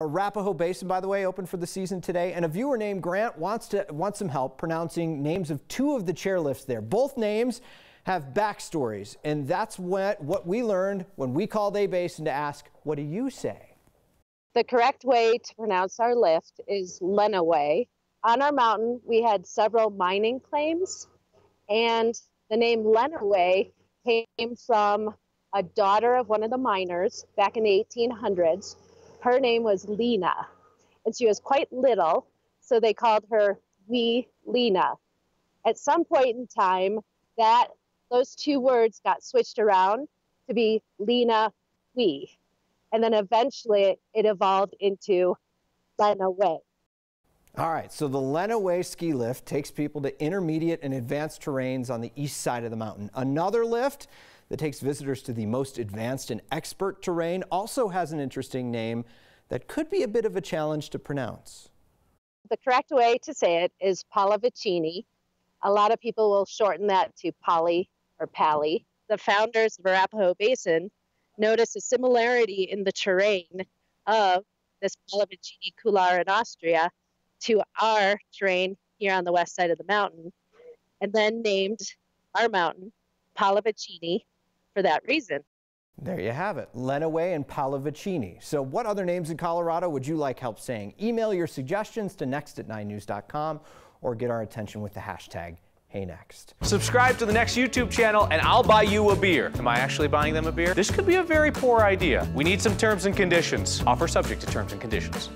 Arapahoe Basin, by the way, open for the season today, and a viewer named Grant wants to wants some help pronouncing names of two of the chairlifts there. Both names have backstories, and that's what what we learned when we called A Basin to ask, "What do you say?" The correct way to pronounce our lift is Lenawee. On our mountain, we had several mining claims, and the name Lenawee came from a daughter of one of the miners back in the 1800s her name was Lena, and she was quite little, so they called her Wee Lena. At some point in time, that those two words got switched around to be Lena Wee, and then eventually it evolved into Lena Lenawee. All right, so the Lenawee ski lift takes people to intermediate and advanced terrains on the east side of the mountain. Another lift that takes visitors to the most advanced and expert terrain also has an interesting name that could be a bit of a challenge to pronounce. The correct way to say it is Pallavicini. A lot of people will shorten that to Polly or Pally. The founders of Arapahoe Basin noticed a similarity in the terrain of this Pallavicini couloir in Austria to our terrain here on the west side of the mountain, and then named our mountain Pallavicini for that reason. There you have it, Lenawee and Pallavicini. So what other names in Colorado would you like help saying? Email your suggestions to next at 9news.com or get our attention with the hashtag HeyNext. Subscribe to the next YouTube channel and I'll buy you a beer. Am I actually buying them a beer? This could be a very poor idea. We need some terms and conditions. Offer subject to terms and conditions.